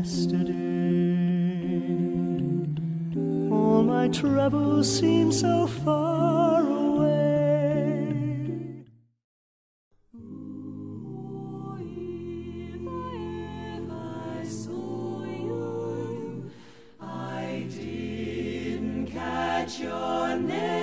yesterday. All my troubles seem so far away. Oh, if I, if I saw you, I didn't catch your name.